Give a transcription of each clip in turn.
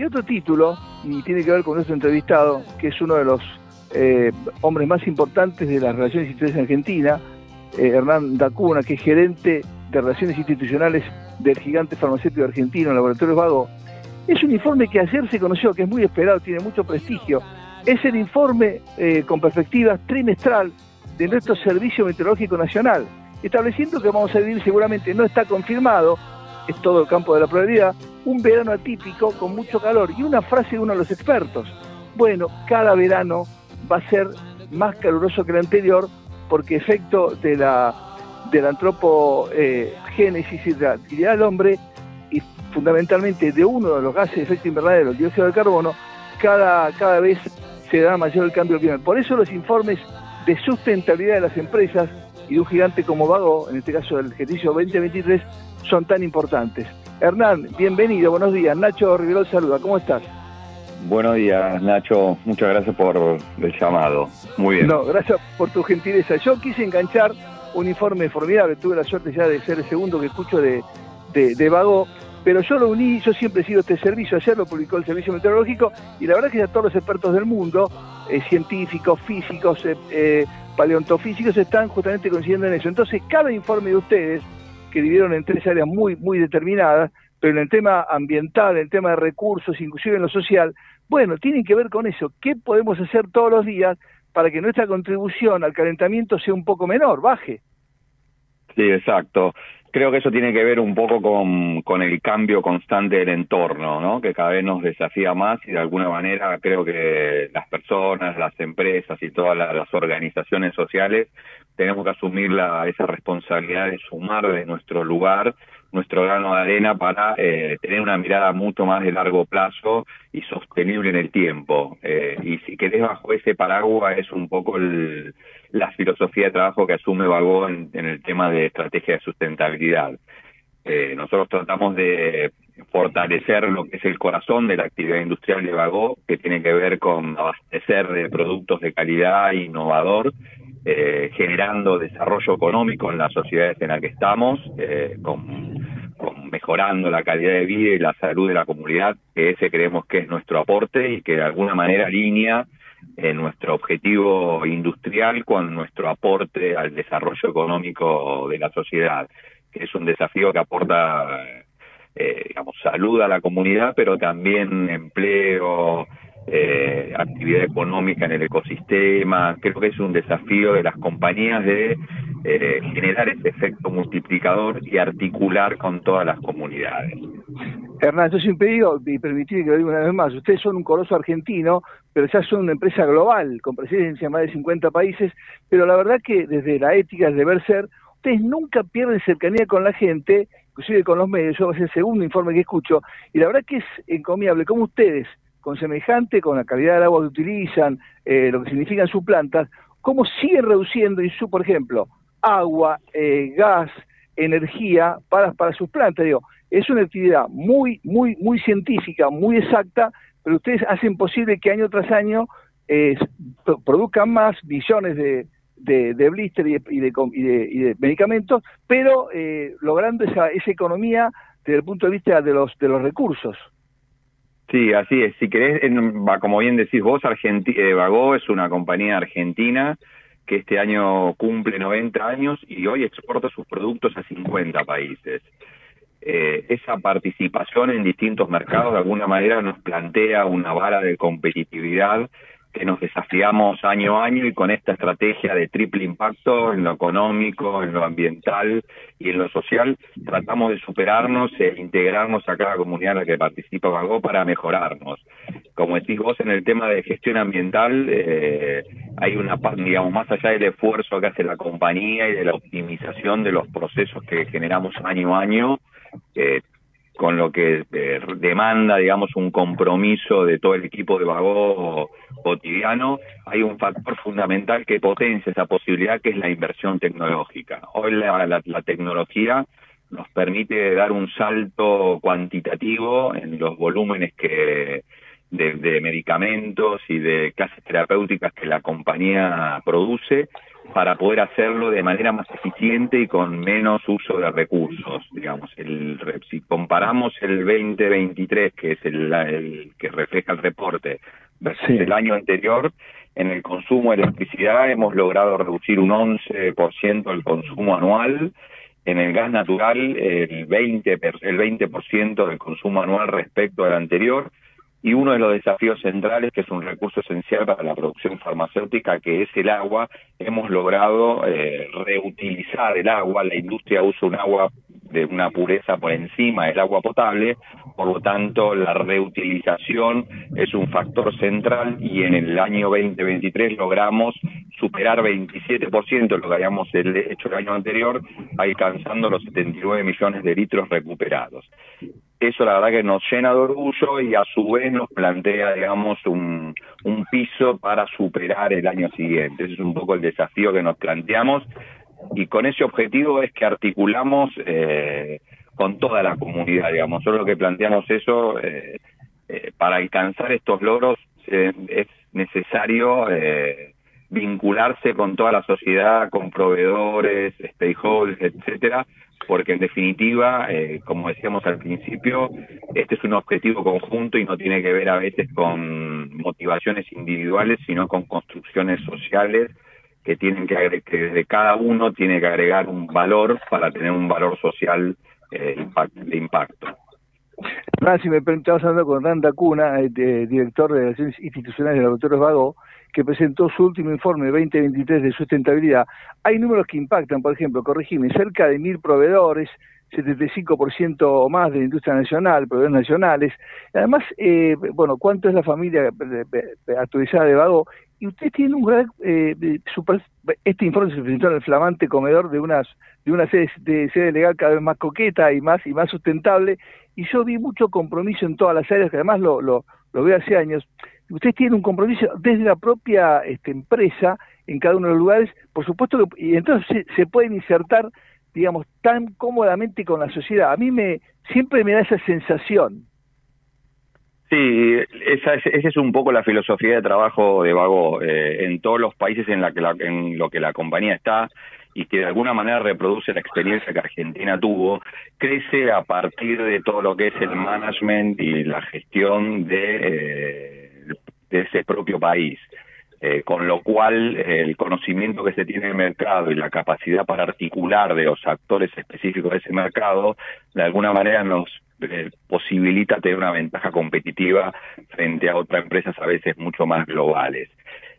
Y otro título, y tiene que ver con nuestro entrevistado, que es uno de los eh, hombres más importantes de las relaciones institucionales en Argentina, eh, Hernán Dacuna, que es gerente de relaciones institucionales del gigante farmacéutico argentino, Laboratorios Vago. Es un informe que ayer se conoció, que es muy esperado, tiene mucho prestigio. Es el informe eh, con perspectiva trimestral de nuestro Servicio Meteorológico Nacional, estableciendo que vamos a vivir seguramente, no está confirmado, es todo el campo de la probabilidad, un verano atípico con mucho calor. Y una frase de uno de los expertos, bueno, cada verano va a ser más caluroso que el anterior porque efecto de la del antropogénesis y de la actividad del hombre y fundamentalmente de uno de los gases de efecto invernadero, el dióxido de carbono, cada, cada vez se da mayor el cambio climático. Por eso los informes de sustentabilidad de las empresas y de un gigante como Vago, en este caso del ejercicio 2023, son tan importantes. Hernán, bienvenido, buenos días. Nacho Riverol saluda, ¿cómo estás? Buenos días, Nacho. Muchas gracias por el llamado. Muy bien. No, gracias por tu gentileza. Yo quise enganchar un informe formidable. Tuve la suerte ya de ser el segundo que escucho de, de, Vago, pero yo lo uní, yo siempre he sido este servicio, ayer lo publicó el Servicio Meteorológico, y la verdad que ya todos los expertos del mundo, eh, científicos, físicos, eh, eh, paleontofísicos, están justamente coincidiendo en eso. Entonces, cada informe de ustedes, que dividieron en tres áreas muy, muy determinadas, pero en el tema ambiental, en el tema de recursos, inclusive en lo social, bueno, tienen que ver con eso. ¿Qué podemos hacer todos los días para que nuestra contribución al calentamiento sea un poco menor, baje? Sí, exacto. Creo que eso tiene que ver un poco con, con el cambio constante del entorno, ¿no? que cada vez nos desafía más y de alguna manera creo que las personas, las empresas y todas las organizaciones sociales tenemos que asumir la, esa responsabilidad de sumar de nuestro lugar nuestro grano de arena para eh, tener una mirada mucho más de largo plazo y sostenible en el tiempo. Eh, y si querés bajo ese paraguas es un poco la filosofía de trabajo que asume Vago en, el tema de estrategia de sustentabilidad. Eh, nosotros tratamos de fortalecer lo que es el corazón de la actividad industrial de Vago, que tiene que ver con abastecer de productos de calidad innovador eh, generando desarrollo económico en las sociedades en las que estamos, eh, con, mejorando la calidad de vida y la salud de la comunidad, que ese creemos que es nuestro aporte y que de alguna manera alinea eh, nuestro objetivo industrial con nuestro aporte al desarrollo económico de la sociedad, que es un desafío que aporta, digamos, salud a la comunidad, pero también empleo, eh, actividad económica en el ecosistema. Creo que es un desafío de las compañías de eh, generar ese efecto multiplicador y articular con todas las comunidades. Hernán, yo siempre digo, y permitirme que lo diga una vez más, ustedes son un coloso argentino, pero ya son una empresa global, con presencia en más de 50 países, pero la verdad que desde la ética, el deber ser, ustedes nunca pierden cercanía con la gente, inclusive con los medios, yo es el segundo informe que escucho, y la verdad que es encomiable como ustedes, con semejante, con la calidad del agua que utilizan, eh, lo que significan sus plantas, cómo siguen reduciendo, y su, por ejemplo, agua, eh, gas, energía para, sus plantas. Digo, es una actividad muy, muy, muy científica, muy exacta, pero ustedes hacen posible que año tras año eh, produzcan más billones de, de, de blister y de, y, de, medicamentos, pero logrando esa, esa economía desde el punto de vista de los, de los recursos. Sí, así es. Si querés, como bien decís vos, Argenti eh, es una compañía argentina que este año cumple 90 años y hoy exporta sus productos a 50 países. Eh, esa participación en distintos mercados de alguna manera nos plantea una vara de competitividad que nos desafiamos año a año y con esta estrategia de triple impacto en lo económico, en lo ambiental y en lo social, tratamos de superarnos e integrarnos a cada comunidad en la que participa Vago para mejorarnos. Como decís vos, en el tema de gestión ambiental, eh, hay una, digamos, más allá del esfuerzo que hace la compañía y de la optimización de los procesos que generamos año a año, eh, con lo que eh, demanda, digamos, un compromiso de todo el equipo de Vago cotidiano, hay un factor fundamental que potencia esa posibilidad, que es la inversión tecnológica. Hoy la, tecnología nos permite dar un salto cuantitativo en los volúmenes que de, medicamentos y de clases terapéuticas que la compañía produce, para poder hacerlo de manera más eficiente y con menos uso de recursos, digamos. El, si comparamos el 2023, que es el, que refleja el reporte, versus el año anterior, en el consumo de electricidad hemos logrado reducir un 11% el consumo anual, en el gas natural el 20%, el 20 del consumo anual respecto al anterior, y uno de los desafíos centrales, que es un recurso esencial para la producción farmacéutica, que es el agua, hemos logrado eh, reutilizar el agua, la industria usa un agua de una pureza por encima del agua potable, por lo tanto la reutilización es un factor central y en el año 2023 logramos superar 27% de lo que habíamos hecho el año anterior, alcanzando los 79 millones de litros recuperados eso la verdad que nos llena de orgullo y a su vez nos plantea, digamos, un, un piso para superar el año siguiente. Ese es un poco el desafío que nos planteamos y con ese objetivo es que articulamos eh, con toda la comunidad, digamos. Solo que planteamos eso, eh, eh, para alcanzar estos logros es necesario vincularse con toda la sociedad, con proveedores, stakeholders, etcétera, porque en definitiva, eh, como decíamos al principio, este es un objetivo conjunto y no tiene que ver a veces con motivaciones individuales, sino con construcciones sociales que tienen que, que desde cada uno tiene que agregar un valor para tener un valor social eh, de impacto. Si me estamos hablando con Randa Cuna, eh, director de Relaciones Institucionales de Laboratorios Vago, que presentó su último informe 2023 de sustentabilidad, hay números que impactan, por ejemplo, corregime, cerca de mil proveedores, 75% o más de la industria nacional, proveedores nacionales. Además, eh, bueno, ¿cuánto es la familia actualizada de Vago? Y usted tiene un gran, eh, este informe se presentó en el flamante comedor de unas de una sede, de sede legal cada vez más coqueta y más y más sustentable, y yo vi mucho compromiso en todas las áreas, que además lo, lo, veo hace años, usted tiene un compromiso desde la propia este, empresa en cada uno de los lugares, por supuesto que, y entonces se, pueden insertar, digamos, tan cómodamente con la sociedad. A mí me siempre me da esa sensación. Sí, esa es, esa es un poco la filosofía de trabajo de Vago eh, en todos los países en, la que la, en lo que la compañía está y que de alguna manera reproduce la experiencia que Argentina tuvo, crece a partir de todo lo que es el management y la gestión de eh, de ese propio país. Eh, con lo cual el conocimiento que se tiene en el mercado y la capacidad para articular de los actores específicos de ese mercado, de alguna manera nos eh, posibilita tener una ventaja competitiva frente a otras empresas a veces mucho más globales.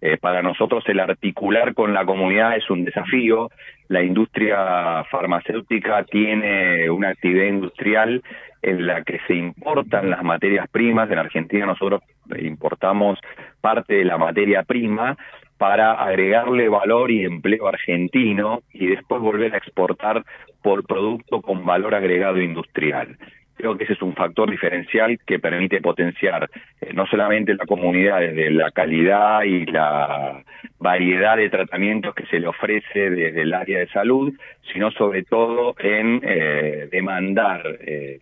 Eh, para nosotros el articular con la comunidad es un desafío. La industria farmacéutica tiene una actividad industrial en la que se importan las materias primas. En Argentina nosotros importamos parte de la materia prima para agregarle valor y empleo argentino y después volver a exportar por producto con valor agregado industrial. Creo que ese es un factor diferencial que permite potenciar eh, no solamente la comunidad desde la calidad y la variedad de tratamientos que se le ofrece desde el área de salud, sino sobre todo en eh, demandar eh,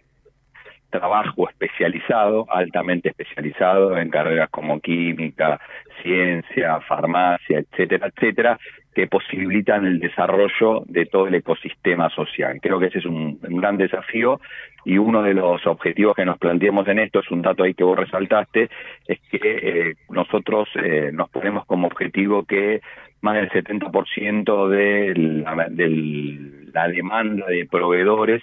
trabajo especializado, altamente especializado en carreras como química, ciencia, farmacia, etcétera, etcétera, que posibilitan el desarrollo de todo el ecosistema social. Creo que ese es un, gran desafío y uno de los objetivos que nos planteamos en esto, es un dato ahí que vos resaltaste, es que eh, nosotros eh, nos ponemos como objetivo que más del 70% de la, de la demanda de proveedores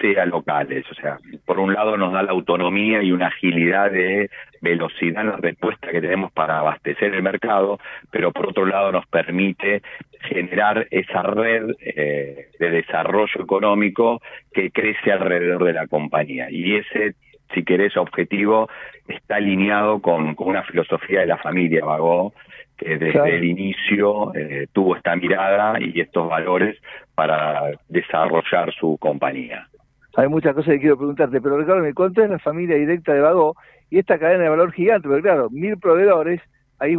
sea locales. O sea, por un lado nos da la autonomía y una agilidad de velocidad en la respuesta que tenemos para abastecer el mercado, pero por otro lado nos permite generar esa red eh, de desarrollo económico que crece alrededor de la compañía. Y ese si querés, objetivo está alineado con, con una filosofía de la familia Vago, que desde el inicio eh, tuvo esta mirada y estos valores para desarrollar su compañía. Hay muchas cosas que quiero preguntarte, pero Ricardo, me cuánto es la familia directa de Vago y esta cadena de valor gigante, porque claro, mil proveedores, ahí,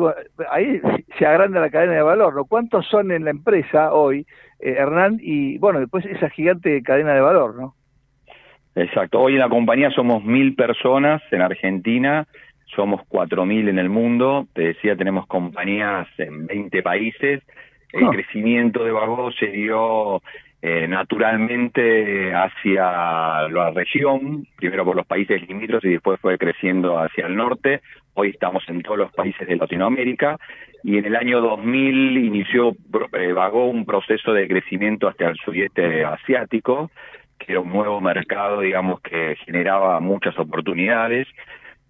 ahí se agranda la cadena de valor, ¿no? ¿Cuántos son en la empresa hoy, eh, Hernán? Y bueno, después esa gigante cadena de valor, ¿no? Exacto. Hoy en la compañía somos mil personas en Argentina somos 4.000 en el mundo, te decía, tenemos compañías en 20 países el crecimiento de Bagó se dio eh, naturalmente hacia la región, primero por los países limítrofes y después fue creciendo hacia el norte. Hoy estamos en todos los países de Latinoamérica y en el año 2000 inició, eh, vagó un proceso de crecimiento hacia el sudeste asiático, que era un nuevo mercado, digamos, que generaba muchas oportunidades.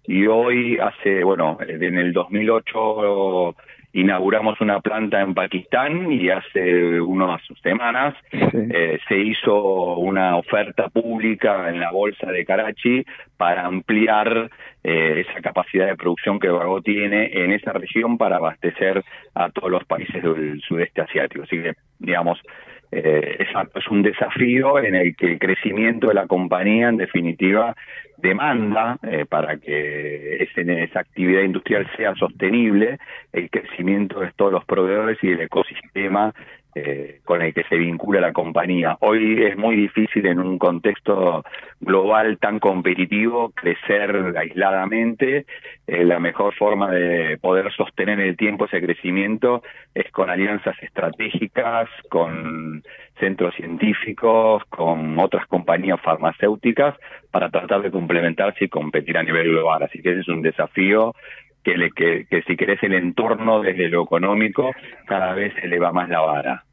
Y hoy, hace, bueno, en el 2008 inauguramos una planta en Pakistán y hace unas semanas eh, se hizo una oferta pública en la bolsa de Karachi para ampliar eh, esa capacidad de producción que Vago tiene en esa región para abastecer a todos los países del sudeste asiático. Así que, digamos, eh, es un desafío en el que el crecimiento de la compañía, en definitiva, demanda eh, para que esa actividad industrial sea sostenible, el crecimiento de todos los proveedores y el ecosistema eh, con el que se vincula la compañía. Hoy es muy difícil en un contexto global tan competitivo crecer aisladamente. Eh, la mejor forma de poder sostener en el tiempo ese crecimiento es con alianzas estratégicas, con centros científicos, con otras compañías farmacéuticas para tratar de complementarse y competir a nivel global. Así que ese es un desafío que, le, que, que si querés el entorno desde lo económico, cada vez se eleva más la vara.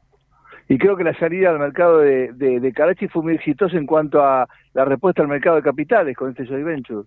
Y creo que la salida al mercado de, de, Karachi fue muy exitosa en cuanto a la respuesta al mercado de capitales con este joint venture.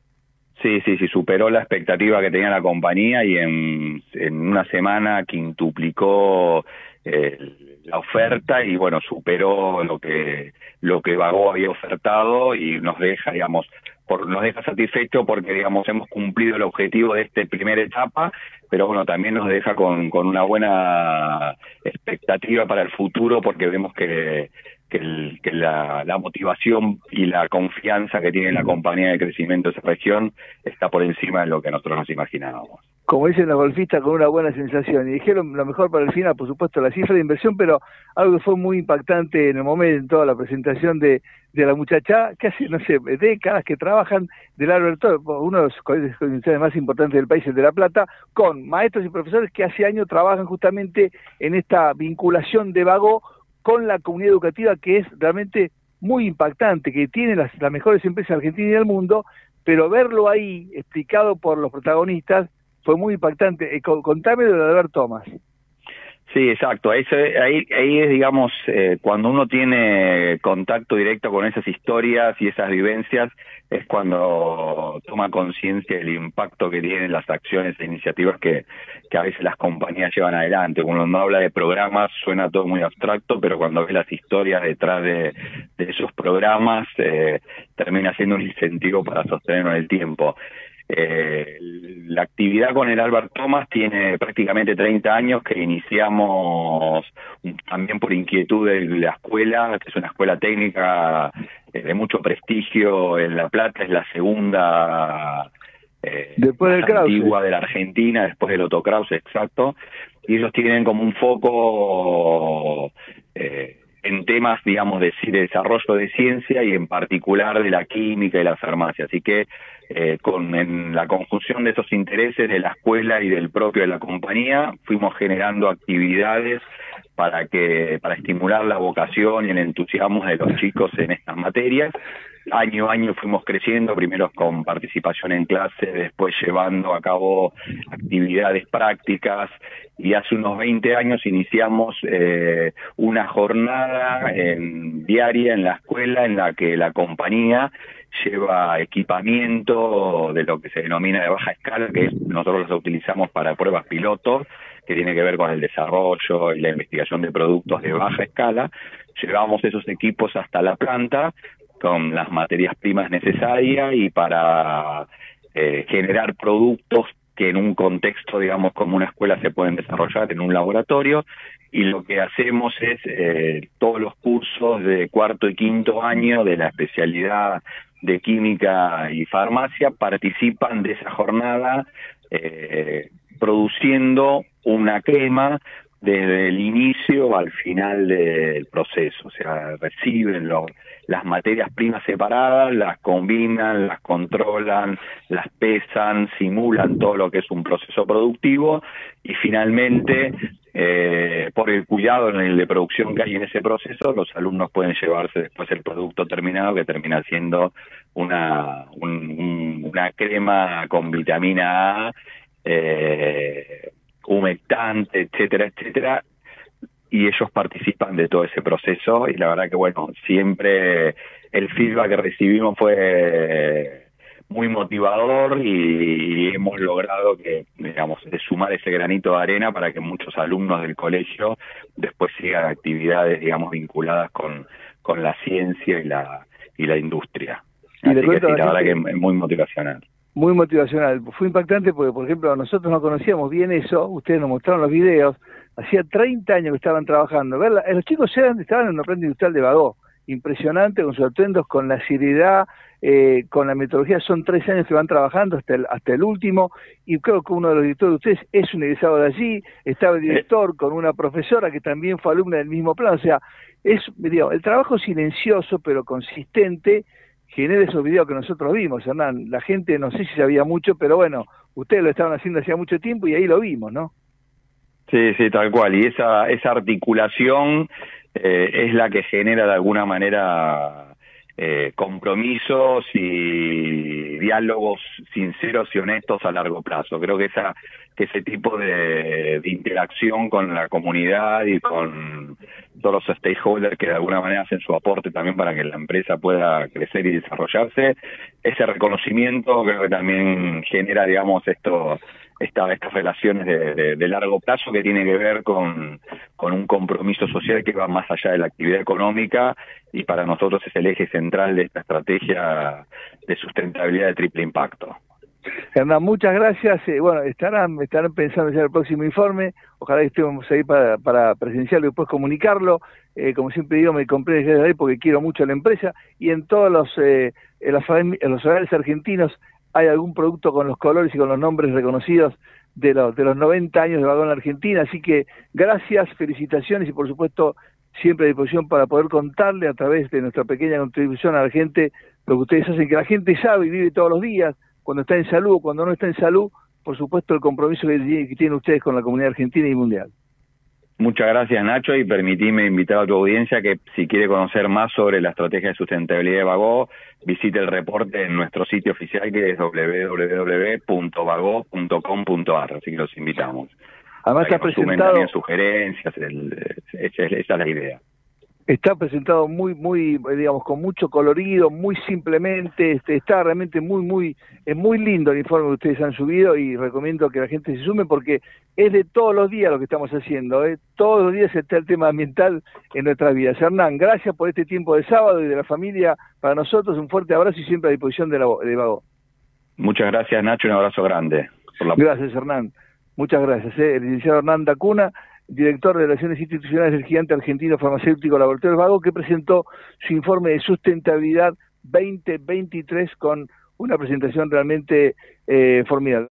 Sí, sí, sí, superó la expectativa que tenía la compañía y en, en una semana quintuplicó eh, la oferta y bueno, superó lo que lo que Vago había ofertado y nos deja, digamos, por, nos deja satisfecho porque, digamos, hemos cumplido el objetivo de esta primera etapa, pero bueno, también nos deja con, con una buena expectativa para el futuro porque vemos que, que, que la, la, motivación y la confianza que tiene la compañía de crecimiento de esa región está por encima de lo que nosotros nos imaginábamos como dicen los golfistas, con una buena sensación. Y dijeron lo mejor para el final, por supuesto, la cifra de inversión, pero algo que fue muy impactante en el momento, la presentación de, de la muchacha, que hace, no sé, décadas que trabajan del Alberto, uno de los colegios más importantes del país, el de La Plata, con maestros y profesores que hace años trabajan justamente en esta vinculación de Vago con la comunidad educativa, que es realmente muy impactante, que tiene las, las mejores empresas argentinas y del mundo, pero verlo ahí explicado por los protagonistas fue muy impactante. Eh, contame lo de Thomas. Sí, exacto. Ahí, ahí, ahí es, digamos, eh, cuando uno tiene contacto directo con esas historias y esas vivencias, es cuando toma conciencia del impacto que tienen las acciones e iniciativas que, a veces las compañías llevan adelante. Cuando uno habla de programas suena todo muy abstracto, pero cuando ve las historias detrás de, de esos programas, eh, termina siendo un incentivo para sostenerlo en el tiempo. Eh, la actividad con el Albert Thomas tiene prácticamente 30 años que iniciamos también por inquietud de la escuela, que es una escuela técnica eh, de mucho prestigio en La Plata, es la segunda eh, después antigua de la Argentina, después del Otto Krause, exacto, y ellos tienen como un foco eh, en temas, digamos, de, de, desarrollo de ciencia y en particular de la química y la farmacia. Así que eh, con la conjunción de esos intereses de la escuela y del propio de la compañía, fuimos generando actividades para que para estimular la vocación y el entusiasmo de los chicos en estas materias. Año a año fuimos creciendo, primero con participación en clases, después llevando a cabo actividades prácticas y hace unos 20 años iniciamos eh, una jornada en, diaria en la escuela en la que la compañía lleva equipamiento de lo que se denomina de baja escala, que nosotros los utilizamos para pruebas pilotos, que tiene que ver con el desarrollo y la investigación de productos de baja escala. Llevamos esos equipos hasta la planta con las materias primas necesarias y para eh, generar productos que en un contexto, digamos, como una escuela se pueden desarrollar en un laboratorio. Y lo que hacemos es eh, todos los cursos de cuarto y quinto año de la especialidad de química y farmacia participan de esa jornada eh, produciendo una crema desde el inicio al final del proceso, o sea, reciben las materias primas separadas, las combinan, las controlan, las pesan, simulan todo lo que es un proceso productivo y finalmente eh, por el cuidado en el de producción que hay en ese proceso, los alumnos pueden llevarse después el producto terminado que termina siendo una, una crema con vitamina A, eh, humectante, etcétera, etcétera, y ellos participan de todo ese proceso y la verdad que bueno, siempre el feedback que recibimos fue muy motivador y, hemos logrado que, digamos, sumar ese granito de arena para que muchos alumnos del colegio después sigan actividades, digamos, vinculadas con, con la ciencia y la, y la industria. Así que sí, la verdad que es muy motivacional. Muy motivacional. Fue impactante porque, por ejemplo, nosotros no conocíamos bien eso, ustedes nos mostraron los videos, hacía 30 años que estaban trabajando. ¿verdad? Los chicos eran, estaban en la planta industrial de Bagó, impresionante, con sus atuendos, con la seriedad, eh, con la metodología. Son tres años que van trabajando hasta el, hasta el último, y creo que uno de los directores de ustedes es un egresado de allí, estaba el director con una profesora que también fue alumna del mismo plan. O sea, es, digo, el trabajo silencioso pero consistente genera esos videos que nosotros vimos, Hernán. La gente no sé si sabía mucho, pero bueno, ustedes lo estaban haciendo hacía mucho tiempo y ahí lo vimos, ¿no? Sí, sí, tal cual. Y esa, esa articulación eh, es la que genera de alguna manera eh, compromisos y diálogos sinceros y honestos a largo plazo. Creo que esa ese tipo de, interacción con la comunidad y con todos los stakeholders que de alguna manera hacen su aporte también para que la empresa pueda crecer y desarrollarse, ese reconocimiento creo que también genera, digamos, esto esta, estas relaciones de, de, largo plazo que tiene que ver con, con un compromiso social que va más allá de la actividad económica y para nosotros es el eje central de esta estrategia de sustentabilidad de triple impacto. Hernán, muchas gracias. Eh, bueno, estarán, estarán pensando ya el próximo informe. Ojalá que estemos ahí para, para presenciarlo y después comunicarlo. Eh, como siempre digo, me compré desde ahí porque quiero mucho la empresa. Y en todos los, eh, en los, los hogares argentinos hay algún producto con los colores y con los nombres reconocidos de los, de los 90 años de Vagón Argentina. Así que gracias, felicitaciones y por supuesto siempre a disposición para poder contarle a través de nuestra pequeña contribución a la gente lo que ustedes hacen, que la gente sabe y vive todos los días, cuando está en salud o cuando no está en salud, por supuesto el compromiso que, tienen ustedes con la comunidad argentina y mundial. Muchas gracias Nacho y permitime invitar a tu audiencia que si quiere conocer más sobre la estrategia de sustentabilidad de Vago, visite el reporte en nuestro sitio oficial que es www.vago.com.ar, así que los invitamos. Además está presentado... también sugerencias, esa es la idea está presentado muy, muy, digamos, con mucho colorido, muy simplemente, este, está realmente muy, muy, es muy lindo el informe que ustedes han subido y recomiendo que la gente se sume porque es de todos los días lo que estamos haciendo, ¿eh? todos los días está el tema ambiental en nuestras vidas. Hernán, gracias por este tiempo de sábado y de la familia, para nosotros un fuerte abrazo y siempre a disposición de, la, de Vago. Muchas gracias Nacho, un abrazo grande. Gracias Hernán, muchas gracias. ¿eh? El licenciado Hernán Dacuna director de Relaciones Institucionales del gigante argentino farmacéutico Laboratorio Vago, que presentó su informe de sustentabilidad 2023 con una presentación realmente eh, formidable.